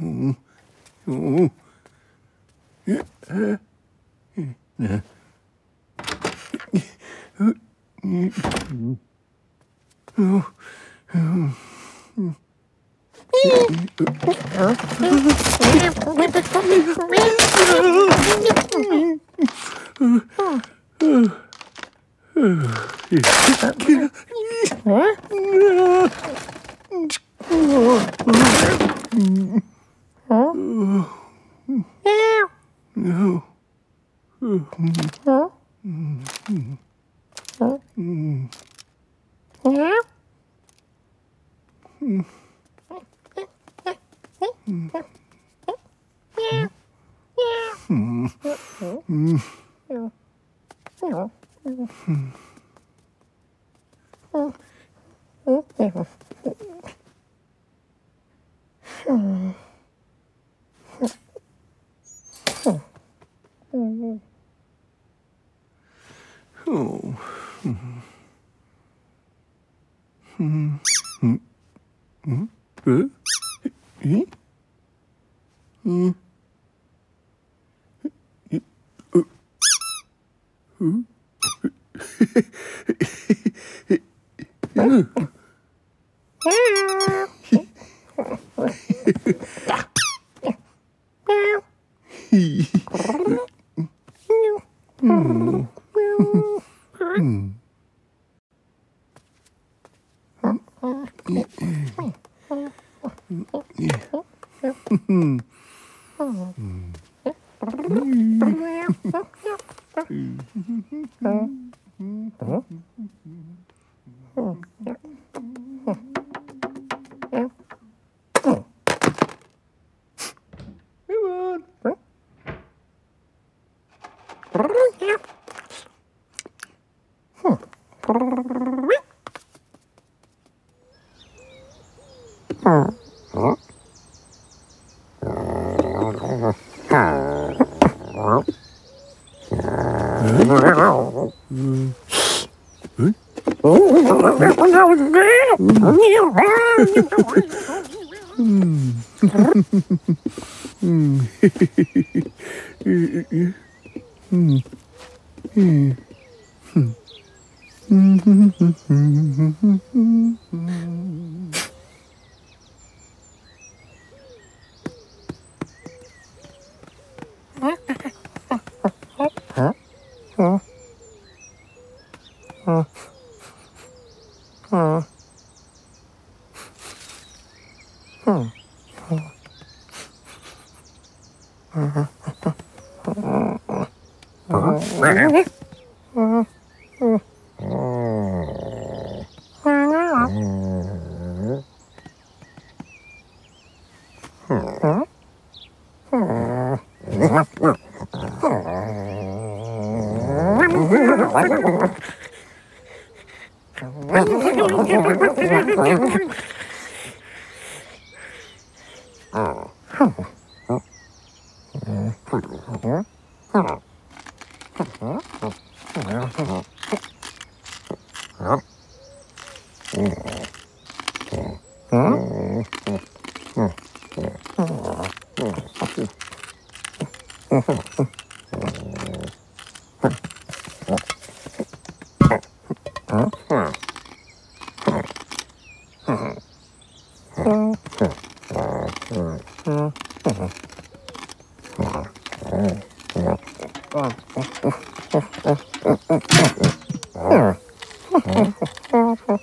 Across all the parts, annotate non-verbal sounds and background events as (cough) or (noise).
Huh? Mm-hmm. Mm-hmm. Hmm. Mm-hmm. (laughs) (laughs) (laughs) Oh. Oh.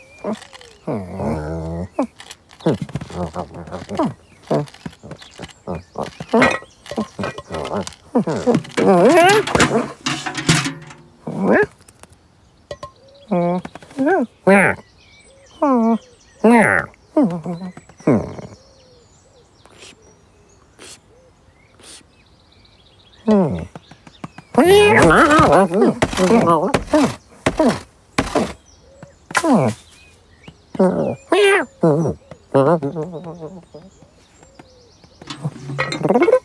Mm-hmm.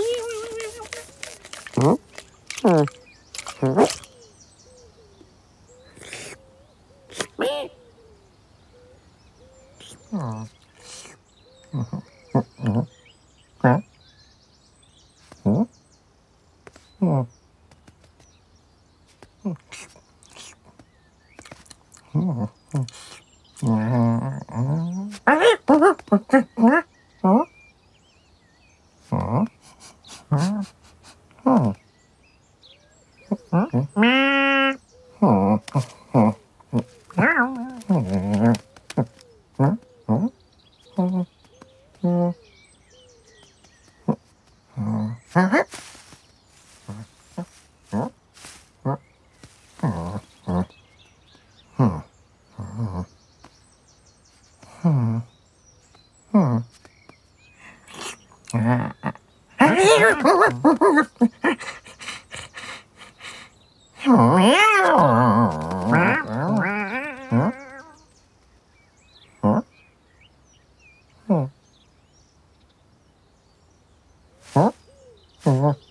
Mm-hmm. 嗯。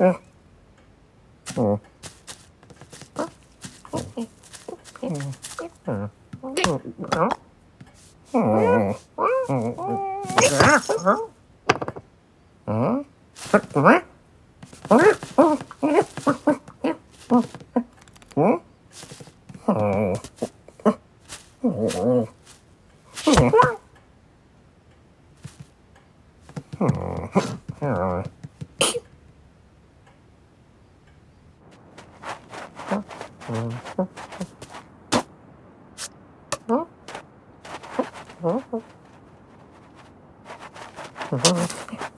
Yeah. Oh. 嗯。嗯。嗯。嗯。嗯。嗯。嗯。嗯。嗯。嗯。嗯。嗯。